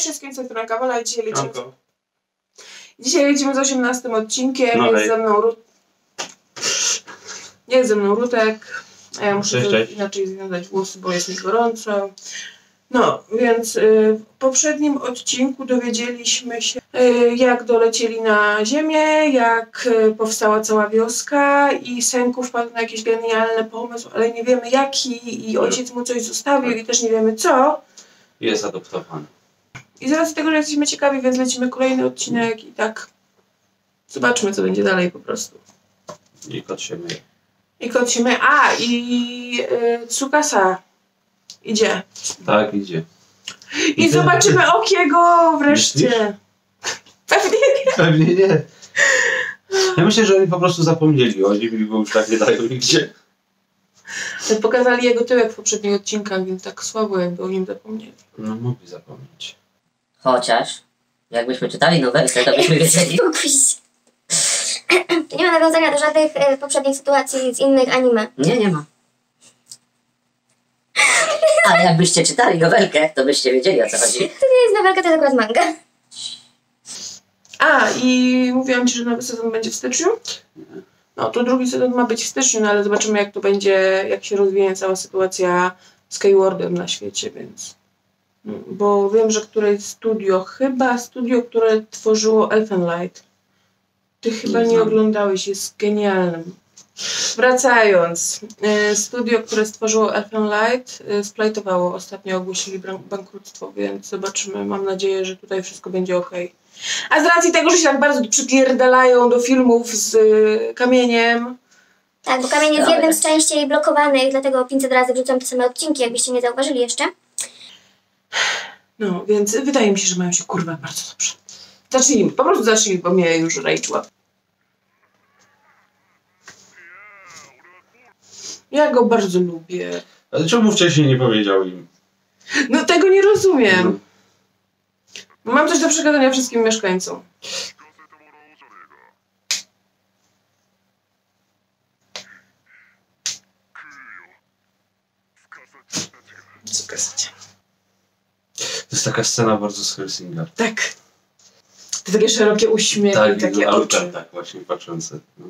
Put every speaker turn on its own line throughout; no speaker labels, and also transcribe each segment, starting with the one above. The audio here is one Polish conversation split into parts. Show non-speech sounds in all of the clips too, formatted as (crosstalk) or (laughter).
Cześć wszystkim, z tej strony Kawola i dzisiaj lecimy, dzisiaj lecimy z 18 odcinkiem.
No
jest ze mną Rut... Jest ze mną Rutek. A ja muszę
Cześć, cześć.
inaczej związać włosy, bo jest mi gorąco. No, więc y, w poprzednim odcinku dowiedzieliśmy się, y, jak dolecieli na ziemię, jak y, powstała cała wioska i Senku wpadł na jakiś genialny pomysł, ale nie wiemy jaki i ojciec mu coś zostawił i też nie wiemy co.
Jest adoptowany.
I z racji tego, że jesteśmy ciekawi, więc lecimy kolejny odcinek i tak zobaczmy, co będzie dalej po prostu.
I kot się myje.
I kot się my... A, i y, Tsukasa idzie.
Tak, idzie.
I zobaczymy Okiego wreszcie.
Myślisz?
Pewnie nie.
Pewnie nie. Ja myślę, że oni po prostu zapomnieli o nim i go już tak nie dają nigdzie.
Pokazali jego tyłek w poprzednich odcinkach, więc tak słabo jakby o nim zapomnieli.
No mogli zapomnieć.
Chociaż, jakbyśmy czytali nowelkę, to byśmy wiedzieli. (laughs)
Nie ma nawiązania do żadnych e, poprzednich sytuacji z innych anime.
Nie, nie ma. Ale jakbyście czytali nowelkę, to byście wiedzieli o co chodzi.
To nie jest nowelka, to jest akurat manga.
A, i mówiłam Ci, że nowy sezon będzie w styczniu. No, to drugi sezon ma być w styczniu, no ale zobaczymy, jak to będzie, jak się rozwinie cała sytuacja z Keywordem na świecie, więc... Bo wiem, że któreś studio, chyba studio, które tworzyło Elfenlight. Ty chyba
Nie
oglądałeś, jest genialnym. Wracając, e, studio, które stworzyło Elfenlight, e, splajtowało. Ostatnio ogłosili bankructwo, więc zobaczymy. Mam nadzieję, że tutaj wszystko będzie ok. A z racji tego, że się tak bardzo przypierdalają do filmów z y, kamieniem,
Tak, bo kamień jest jednym z częściej blokowanych, dlatego 500 razy wrzucam te same odcinki, jakbyście nie zauważyli jeszcze.
No więc wydaje mi się, że mają się kurwa bardzo dobrze. Zacznijmy, po prostu zacznijmy, bo mnie już łap. Ja go bardzo lubię.
Ale czemu wcześniej nie powiedział im?
No tego nie rozumiem. Mam coś do przekazania wszystkim mieszkańcom. Co kasacie?
To jest taka scena bardzo z Helsinga.
Tak. Te takie szerokie uśmiechy,
Tak, i
takie oczy.
tak właśnie patrzące. No.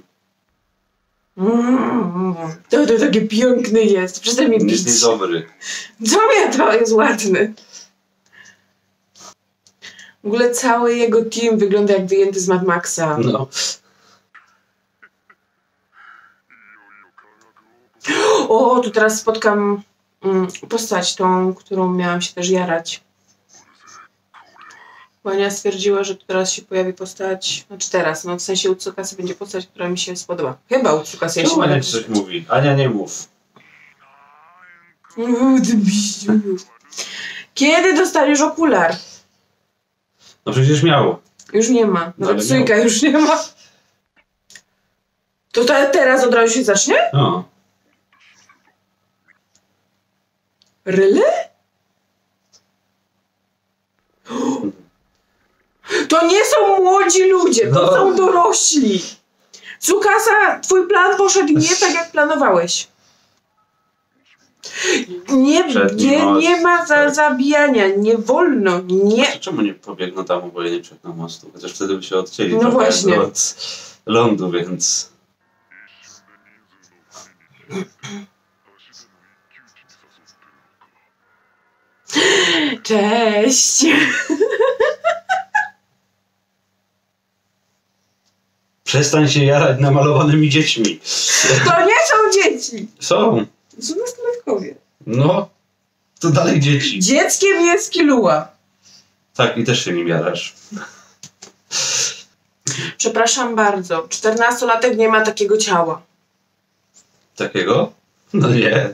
Mm, to, to takie piękny jest. Przestań mnie
Jest
bić.
niedobry.
Co mnie to jest ładny. W ogóle cały jego team wygląda jak wyjęty z Mad Maxa.
No.
O, tu teraz spotkam mm, postać tą, którą miałam się też jarać. Wania stwierdziła, że teraz się pojawi postać, znaczy teraz, no w sensie u Tsukasy będzie postać, która mi się spodoba. Chyba u Tsukasy, ja się
Czemu Ania
nie
coś mówi? Ania nie mów.
Uuu, ty biściu. Kiedy dostaniesz okular?
No przecież miało.
Już nie ma.
No, ale
sójka już nie ma. To te, teraz od razu się zacznie?
No.
Ryle? To nie są młodzi ludzie, to
No.
są dorośli. Tsukasa, twój plan poszedł nie tak, jak planowałeś. Nie, nie, nie ma za,
tak.
zabijania, nie wolno, nie.
Znaczy, Czemu nie pobiegną tam obojętnie przed na mostu? Chociaż wtedy by się odcięli
No właśnie.
od lądu, więc...
Cześć. (laughs)
Przestań się jarać namalowanymi dziećmi.
To nie są dzieci.
Są.
To są nastolatkowie.
No. To dalej dzieci.
Dzieckiem jest Kiluła.
Tak, i też się nim jarasz.
Przepraszam bardzo. Czternastolatek nie ma takiego ciała.
Takiego? No nie.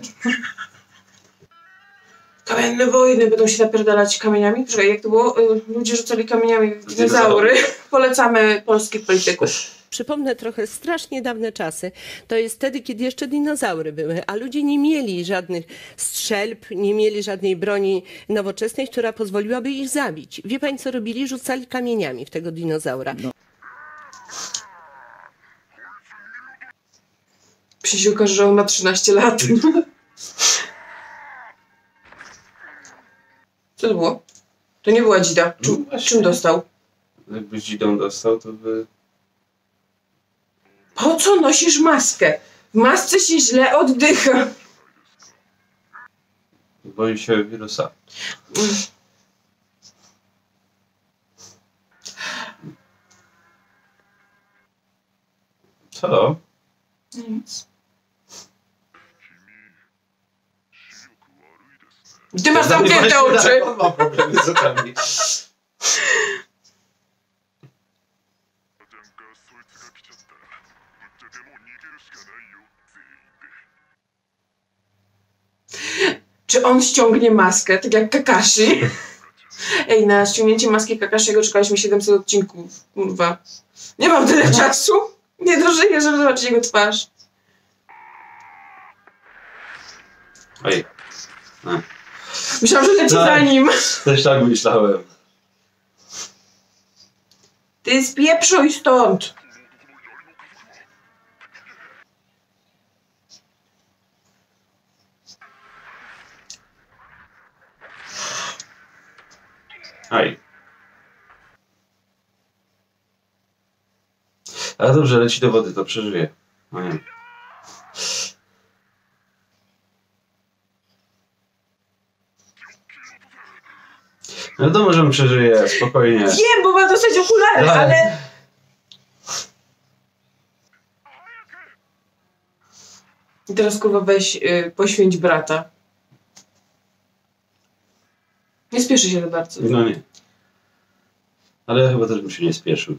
(laughs)
Kamienne wojny będą się napierdalać kamieniami. Czekaj, jak to było? Y, Ludzie rzucali kamieniami w dinozaury. (laughs) Polecamy polskich polityków.
Przypomnę trochę strasznie dawne czasy. To jest wtedy, kiedy jeszcze dinozaury były, a ludzie nie mieli żadnych strzelb, nie mieli żadnej broni nowoczesnej, która pozwoliłaby ich zabić. Wie pani, co robili? Rzucali kamieniami w tego dinozaura.
Jeśli się okaże, że on ma 13 lat. Co to było? To nie była dzida.
No
Czym,
właśnie.
czym dostał?
Jakbyś dzidą dostał, to by...
Po co nosisz maskę? W masce się źle oddycha.
Boi się wirusa. Co?
Nic. Ty masz zamknięte oczy. (laughs)
Mam problemy z oczami.
On ściągnie maskę, tak jak Kakashi? (laughs) Ej, na ściągnięcie maski Kakashiego czekaliśmy 700 odcinków. Kurwa. Nie mam tyle czasu. Nie dożyję, żeby zobaczyć jego twarz.
Oj,
Myślałam, że leci
Tak.
za nim.
też tak myślałem.
Ty spieprzuj stąd.
Aj. Ale dobrze, leci do wody, to przeżyje. O nie. No to możemy przeżyje, spokojnie.
Wiem, bo ma dostać okulary,
Tak.
ale... I teraz kurwa weź, y, poświęć brata. Nie spieszy się za bardzo.
No nie. Ale ja chyba też bym się nie spieszył.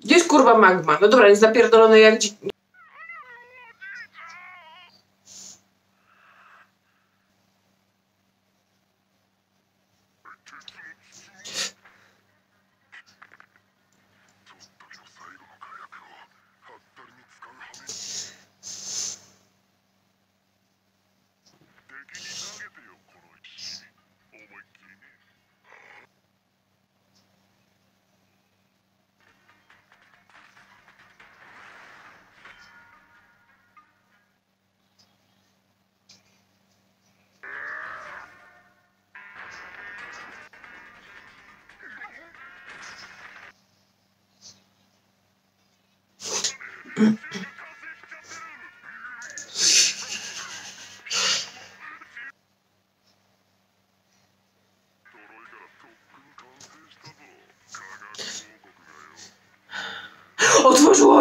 Gdzie jest kurwa magma? No dobra, jest zapierdolony jak dzi...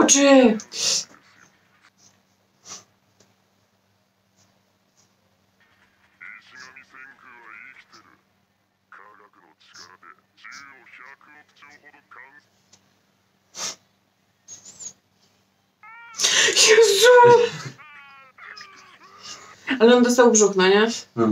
oczy! Jezu! Ale on dostał brzuch, no nie?
No.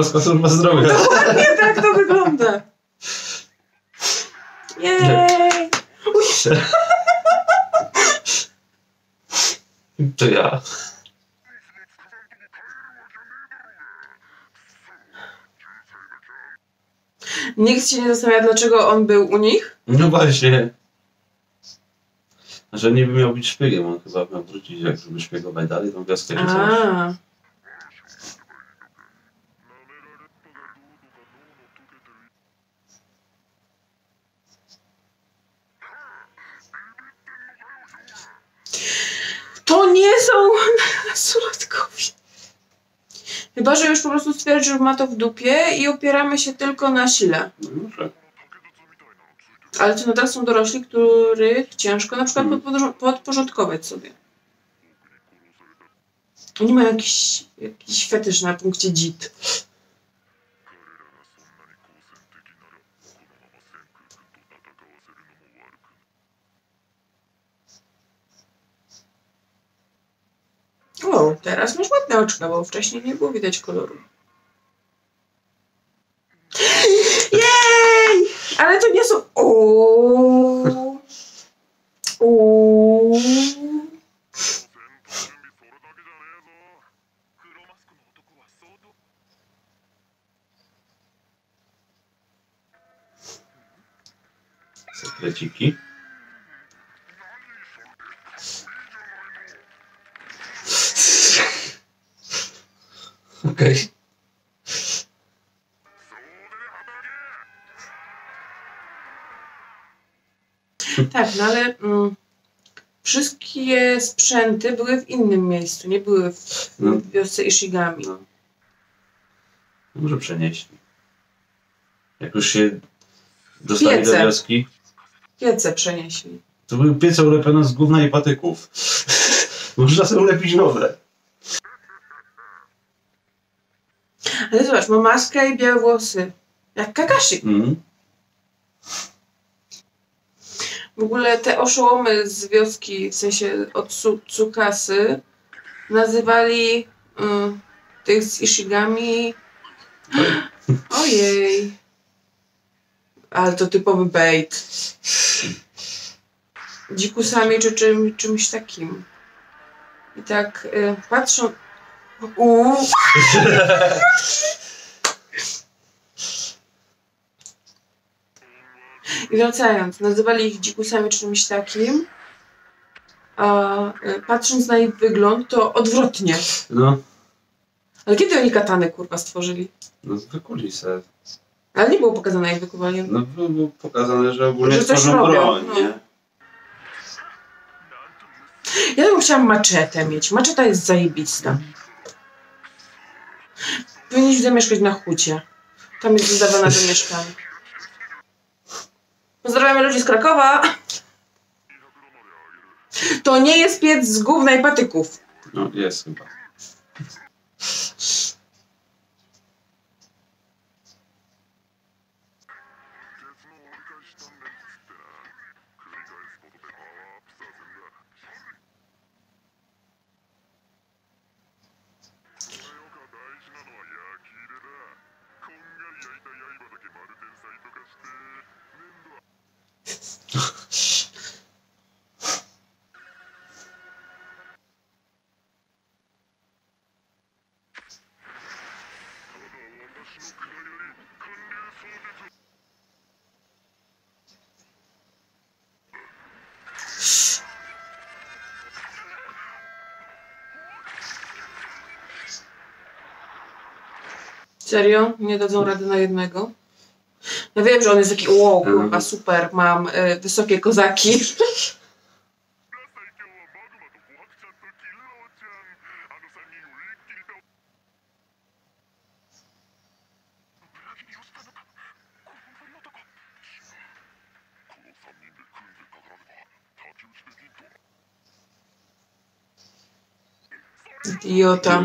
Polska służba zdrowia.
Dokładnie tak to wygląda. Jej!
To ja.
Nikt się nie zastanawia, dlaczego on był u nich?
No właśnie. Że niby miał być szpiegiem, on chyba miał wrócić, jak żeby szpiegować dalej tą wioskę.
A. To nie są (laughs) nastolatkowie. Chyba, że już po prostu stwierdził, że ma to w dupie i opieramy się tylko na sile.
No.
Ale to nadal są dorośli, których ciężko na przykład podporząd- podporządkować sobie. Oni mają jakiś, jakiś fetysz na punkcie dzit. O, teraz masz ładne oczka, bo wcześniej nie było widać koloru. Jej!
Ale to nie są... Ooo. Ooo. Sekreciki. Okej.
Tak, no ale mm, wszystkie sprzęty były w innym miejscu, nie były w
No.
w wiosce Ishigami.
No. Może przenieśli. Jak już się dostali
Piece.
do wioski,
Piece przenieśli.
to były piece ulepione z gówna i patyków. (laughs) Można sobie ulepić nowe.
Ale zobacz, ma maskę i białe włosy. Jak Kakashi.
Mhm.
W ogóle te oszołomy z wioski, w sensie od Tsu- Tsukasy, nazywali y, tych z Ishigami. Ojej. Ale to typowy bait. Dzikusami czy czym, czymś takim. I tak y, patrzą. Uuu. I wracając, nazywali ich dzikusami czy czymś takim, a y, patrząc na ich wygląd, to odwrotnie.
No,
Ale kiedy oni katany kurwa stworzyli?
no wykuli se.
Ale nie było pokazane jak wykuwanie.
No było, było pokazane, że ogólnie
Że coś
tworzą
robią,
broń,
no.
nie?
Ja bym chciała maczetę mieć. Maczeta jest zajebista. Powinniśmy zamieszkać na hucie. Tam jest wydawana do mieszkania. Pozdrawiamy ludzi z Krakowa. To nie jest piec z gówna i patyków.
No, jest chyba.
Serio? Nie dadzą rady na jednego? Ja wiem, że on jest taki, wow, kurwa,
Mhm.
super, mam y, wysokie kozaki. (laughs) Idiota.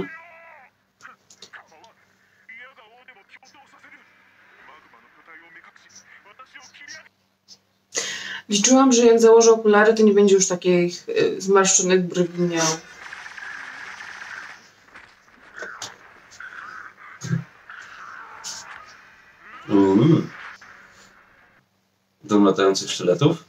Liczyłam, że jak założę okulary, to nie będzie już takich y, zmarszczonych brwi miał.
Mm. Dom latających sztyletów?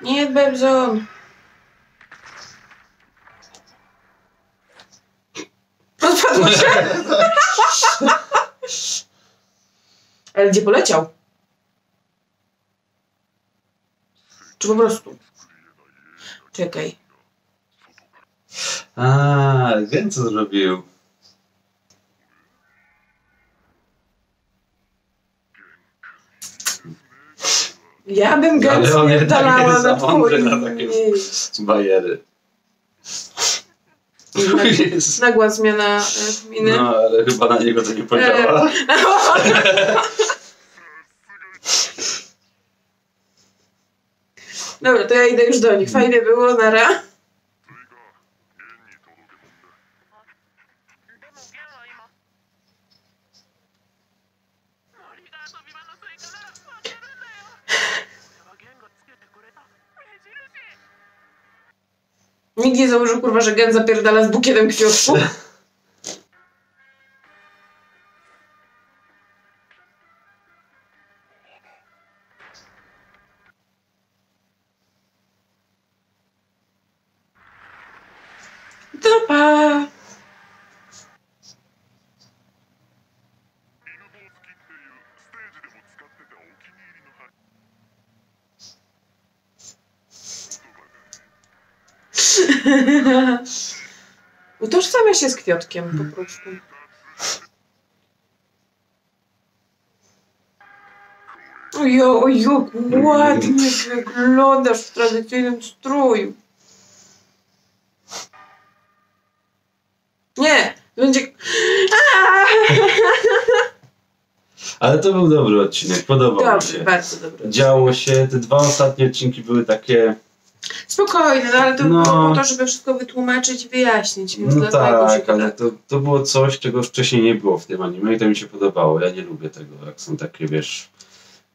Nie, Bebzon. Odpadło się. Ale gdzie poleciał? Czy po prostu? Czekaj.
A, wiem co zrobił.
Ja bym go
Ale on jednak jest
na
za mądry
twoim
na takie bajery.
Nagła zmiana e, miny.
No, ale chyba na niego to nie podziała. (laughs) (laughs)
Dobra, to ja idę już do nich. Fajnie było, nara. Nikt nie założył, kurwa, że gen zapierdala z bukietem kwiatków. Się z kwiatkiem po prostu. Ojo, ojo, ładnie wyglądasz w tradycyjnym stroju. Nie, będzie...
Ale to był dobry odcinek, podobał mi
Dobrze,
się.
bardzo dobry.
Działo się, te dwa ostatnie odcinki były takie...
Spokojnie, no ale to
No.
było po to, żeby wszystko wytłumaczyć i wyjaśnić, więc
No tak, ale
tak...
to, to było coś, czego wcześniej nie było w tym anime i to mi się podobało. Ja nie lubię tego, jak są takie, wiesz,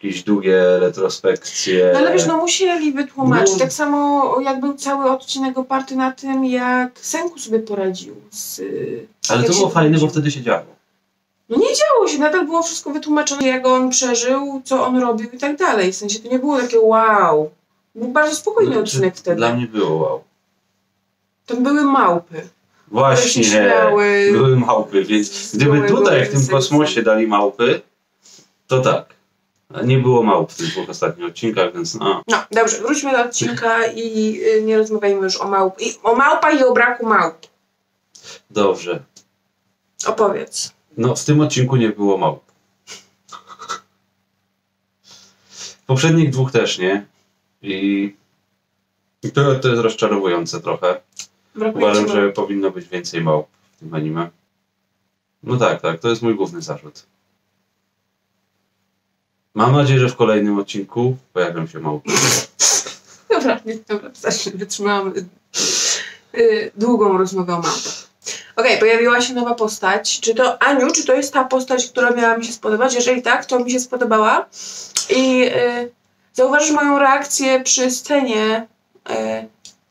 jakieś długie retrospekcje.
No ale wiesz, no musieli wytłumaczyć.
No.
Tak samo jak był cały odcinek oparty na tym, jak Senku sobie poradził z...
ale
jak
to było fajne, bo wtedy się działo.
No nie działo się, nadal było wszystko wytłumaczone, jak on przeżył, co on robił i tak dalej. W sensie to nie było takie wow. Był bardzo spokojny
Znaczy,
odcinek wtedy.
Dla mnie było wow.
Tam były małpy,
Właśnie,
śmiały.
były małpy, więc gdyby tutaj w tym kosmosie dali małpy, to tak. Nie było małp w tych dwóch ostatnich odcinkach, więc no.
No, dobrze, wróćmy do odcinka i y, nie rozmawiajmy już o małp. I, o małpach i o braku małp.
Dobrze.
Opowiedz.
No, w tym odcinku nie było małp. W poprzednich dwóch też nie. I i to, to jest rozczarowujące trochę.
Brakuje
Uważam, że powinno być więcej małp w tym anime. No tak, tak, to jest mój główny zarzut. Mam nadzieję, że w kolejnym odcinku pojawią się małpy. (laughs)
Dobra, nie, dobra. Wytrzymałam y, y, długą rozmowę o małpach. Okej, pojawiła się nowa postać. Czy to Aniu, czy to jest ta postać, która miała mi się spodobać? Jeżeli tak, to mi się spodobała. I y, zauważysz moją reakcję przy scenie y,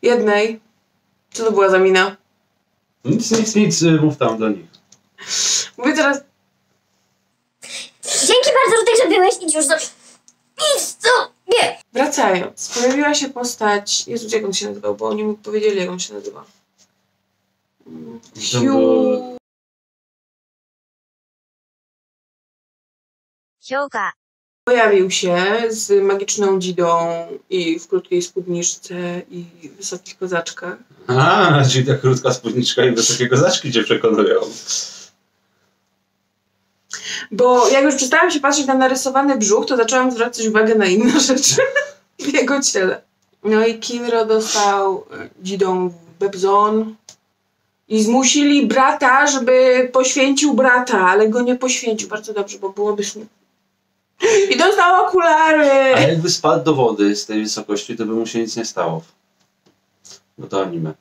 jednej. Co to była za mina?
Nic, nic, nic, y, mów tam do nich.
Mówię teraz,
Dzięki bardzo, Rutek, że byłeś. Idź już sobie. Idź sobie.
wracając, pojawiła się postać. Jezus, jak on się nazywał, bo oni mi powiedzieli, jak on się nazywa. Mm,
To
Hugh.
評価。
Pojawił się z magiczną dzidą i w krótkiej spódniczce i wysokich kozaczkach.
A, czyli ta krótka spódniczka i wysokie kozaczki cię przekonują.
Bo jak już przestałam się patrzeć na narysowany brzuch, to zaczęłam zwracać uwagę na inne (laughs) rzeczy w jego ciele. No i Kinro dostał e, dzidą w Bebzon i zmusili brata, żeby poświęcił brata, ale go nie poświęcił. Bardzo dobrze, bo byłoby śmieszne. I dostał okulary!
A jakby spadł do wody z tej wysokości, to by mu się nic nie stało. Bo to anime.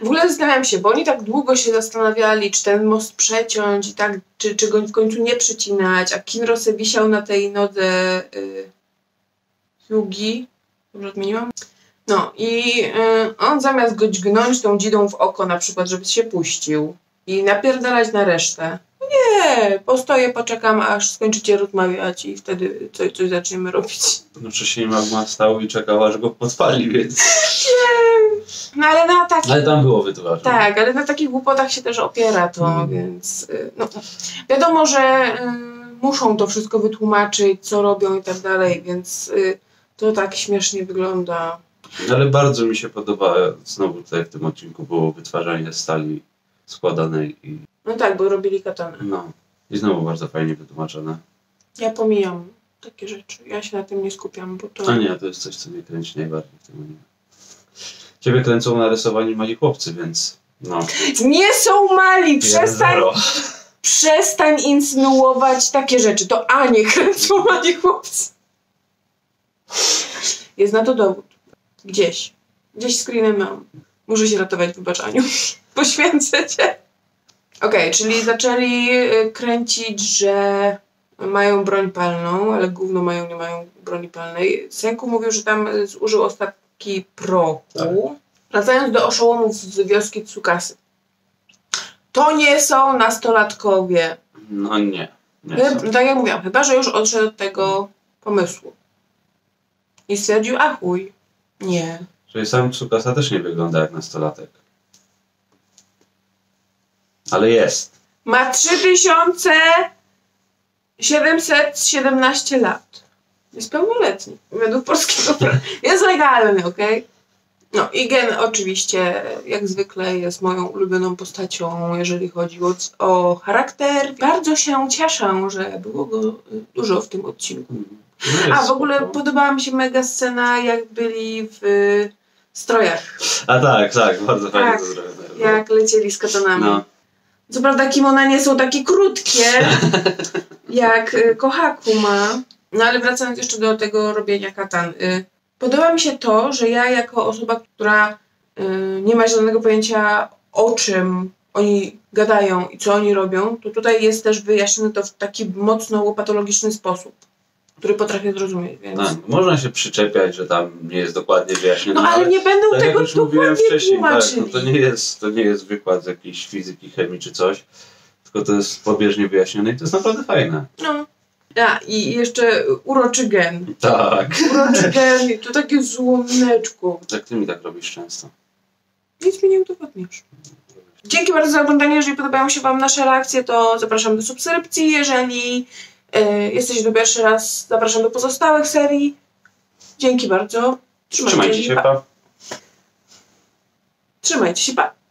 W ogóle zastanawiam się, bo oni tak długo się zastanawiali, czy ten most przeciąć i tak, czy, czy go w końcu nie przecinać, a Kinro se wisiał na tej nodze y, Yugi. Dobrze odmieniłam? No i y, on zamiast go dźgnąć tą dzidą w oko na przykład, żeby się puścił i napierdalać na resztę. Nie, postoję, poczekam, aż skończycie rozmawiać i wtedy coś, coś zaczniemy robić.
No wcześniej Magma stał i czekał, aż go podpali, więc...
No ale na takich
Ale tam było wytłumaczone.
Tak, ale na takich głupotach się też opiera to,
Mhm.
więc y, no, wiadomo, że y, muszą to wszystko wytłumaczyć, co robią i tak dalej, więc y, to tak śmiesznie wygląda.
Ale bardzo mi się podoba, znowu tutaj w tym odcinku było wytwarzanie stali składanej i
No tak, bo robili katanę.
no. I znowu bardzo fajnie wytłumaczone.
Ja pomijam takie rzeczy, ja się na tym nie skupiam, bo to...
A nie, to jest coś, co mnie kręci najbardziej w tym anime. Ciebie kręcą narysowani mali chłopcy, więc no.
Nie są mali, przestań,
Zero.
przestań insynuować takie rzeczy. To A nie (laughs) kręcą mali chłopcy. Jest na to dowód. Gdzieś. Gdzieś screenem mam. Muszę się ratować, wybacz Aniu. (laughs) Poświęcę cię. Okej, czyli zaczęli y, kręcić, że mają broń palną, ale gówno mają, nie mają broni palnej. Senku mówił, że tam zużył ostatki prochu.
Tak.
Wracając do oszołomów z wioski Tsukasy. To nie są nastolatkowie.
No nie. nie
Chyb,
są.
tak jak mówiłam, chyba, że już odszedł od tego pomysłu. I stwierdził, a chuj, nie.
Czyli sam Tsukasa też nie wygląda jak nastolatek. Ale jest.
Ma 3717 lat. Jest pełnoletni. Według polskiego prawa. Jest legalny, okej? No i Gen oczywiście, jak zwykle, jest moją ulubioną postacią, jeżeli chodzi o, o charakter. Bardzo się cieszę, że było go y, dużo w tym odcinku.
No
A w ogóle
spoko.
podobała mi się mega scena, jak byli w y, strojach,
A tak, tak, bardzo fajnie
Tak,
to zrobione.
jak lecieli z katanami.
No.
Co prawda kimona nie są takie krótkie, (laughs) jak y, Kohaku ma. No ale wracając jeszcze do tego robienia katan. Y, podoba mi się to, że ja jako osoba, która y, nie ma żadnego pojęcia o czym oni gadają i co oni robią, to tutaj jest też wyjaśnione to w taki mocno łopatologiczny sposób, który potrafię zrozumieć, więc...
Tak, można się przyczepiać, że tam nie jest dokładnie wyjaśnione.
No ale nie będą
tak jak
tego
już mówiłem
dokładnie
wcześniej, tak,
tłumaczyli.
no to, nie jest, to nie jest wykład z jakiejś fizyki, chemii czy coś, tylko to jest pobieżnie wyjaśnione i to jest naprawdę fajne.
No. A, i jeszcze uroczy gen.
Tak.
Uroczy (laughs) gen i to takie złomneczko.
Tak ty mi tak robisz często.
Nic mi nie udowodnisz. Dzięki bardzo za oglądanie. Jeżeli podobają się Wam nasze reakcje, to zapraszam do subskrypcji. Jeżeli jesteście tu pierwszy raz, zapraszam do pozostałych serii. Dzięki bardzo.
Trzymajcie się, pa.
Trzymajcie się, pa.